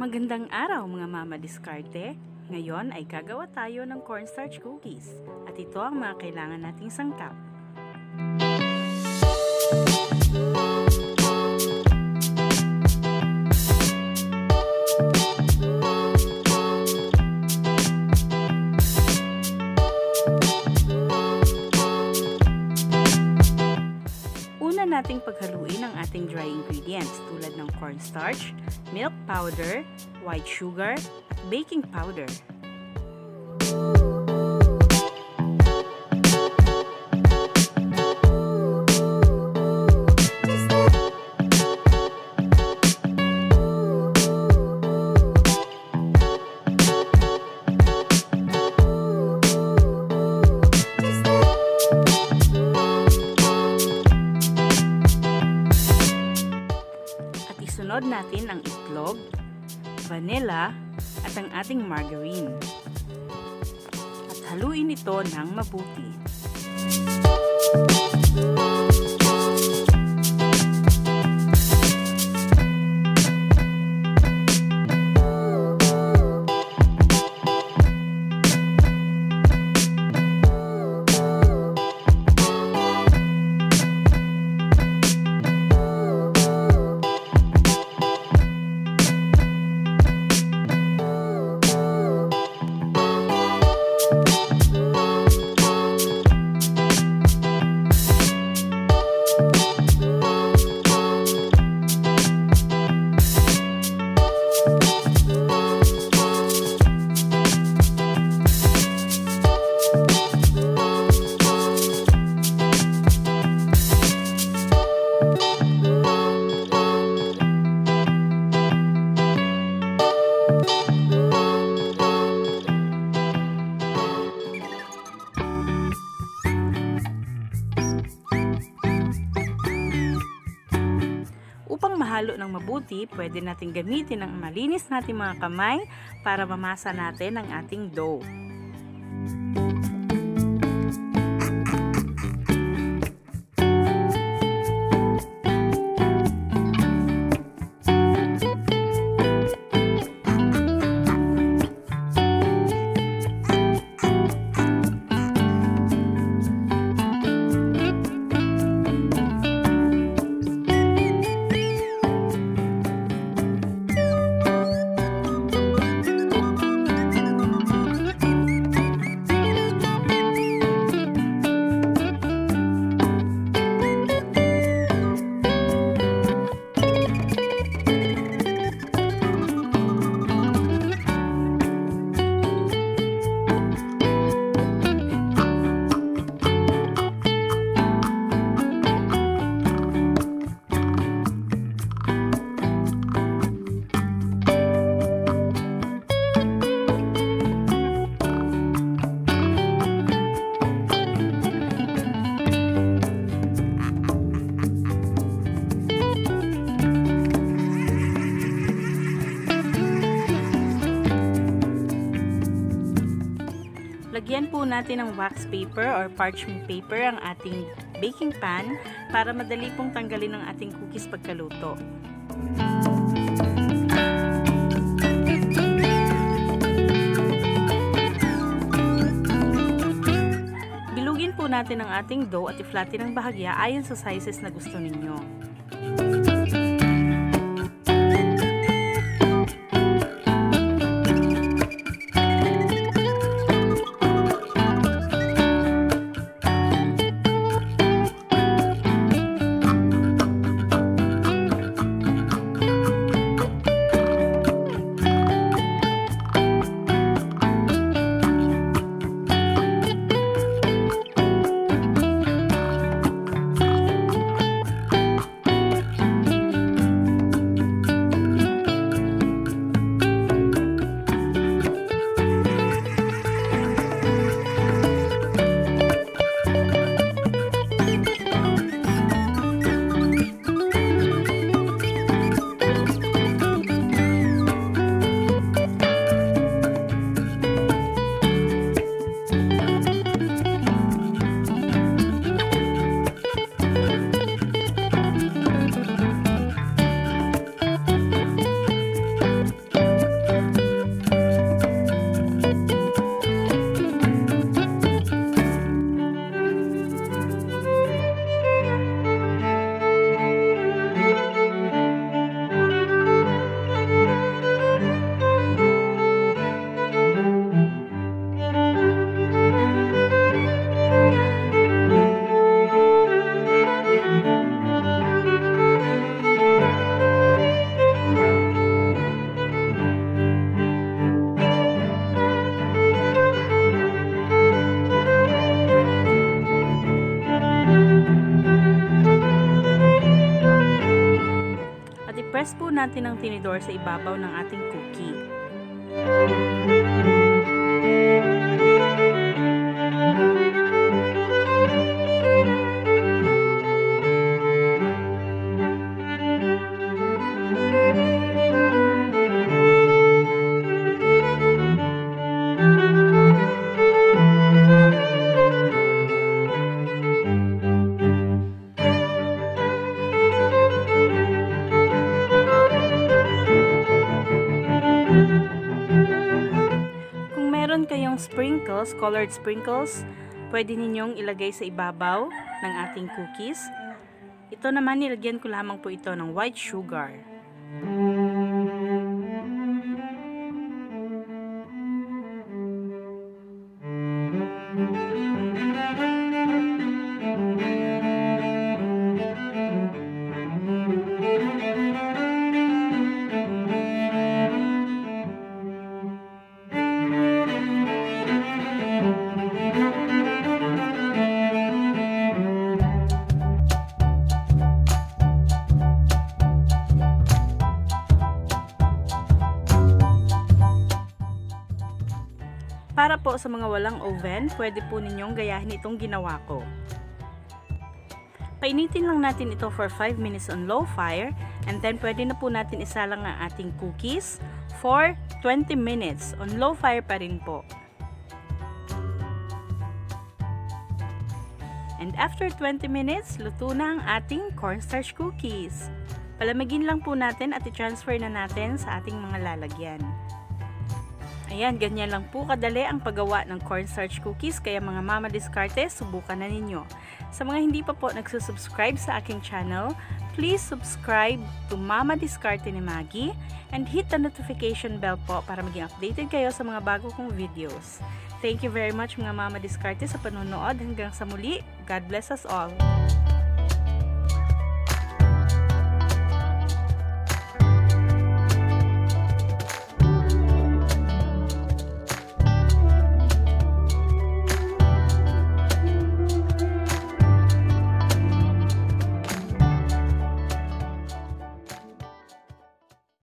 Magandang araw mga mama diskarte. Ngayon ay gagawa tayo ng cornstarch cookies at ito ang mga kailangan nating sangkap. Cornstarch, milk powder, white sugar, baking powder. Vanilla, at ang ating margarine. At haluin ito ng mabuti. Mahalo ng mabuti, pwede natin gamitin ang malinis nating mga kamay para mamasa natin ang ating dough. Lagyan po natin ng wax paper or parchment paper ang ating baking pan para madali pong tanggalin ang ating cookies pagkaluto. Bilugin po natin ang ating dough at i-flatten ng bahagya ayon sa sizes na gusto ninyo. Natin ang tinidor sa ibabaw ng ating cookie. Kayong sprinkles, colored sprinkles, pwede ninyong ilagay sa ibabaw ng ating cookies. Ito naman, nilagyan ko lamang po ito ng white sugar. Para po sa mga walang oven, pwede po ninyong gayahin itong ginawa ko. Painitin lang natin ito for 5 minutes on low fire and then pwede na po natin isalang ang ating cookies for 20 minutes on low fire pa rin po. And after 20 minutes, luto na ang ating cornstarch cookies. Palamigin lang po natin at i-transfer na natin sa ating mga lalagyan. Ayan, ganyan lang po kadali ang paggawa ng cornstarch cookies kaya mga mama diskarte, subukan na ninyo. Sa mga hindi pa po nagsusubscribe sa aking channel, please subscribe to Mama Diskarte ni Maggie and hit the notification bell po para maging updated kayo sa mga bago kong videos. Thank you very much mga Mama Diskarte sa panonood. Hanggang sa muli, God bless us all!